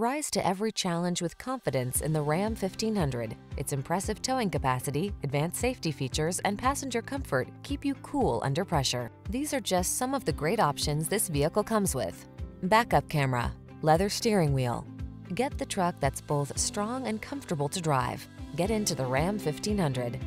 Rise to every challenge with confidence in the Ram 1500. Its impressive towing capacity, advanced safety features, and passenger comfort keep you cool under pressure. These are just some of the great options this vehicle comes with. Backup camera, leather steering wheel. Get the truck that's both strong and comfortable to drive. Get into the Ram 1500.